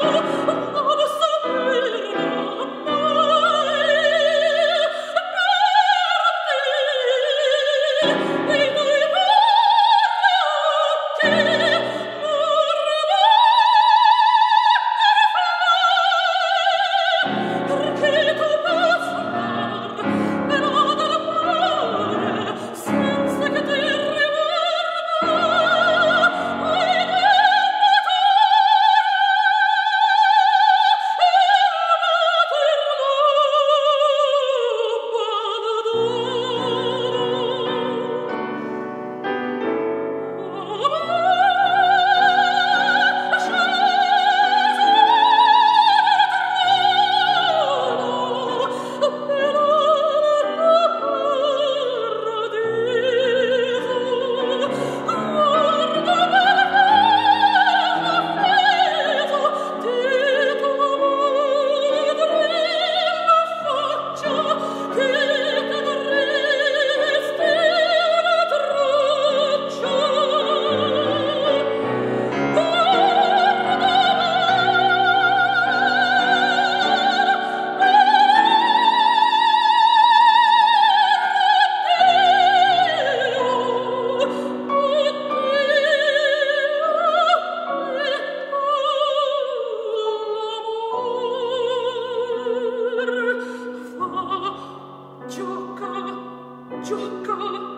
We gioca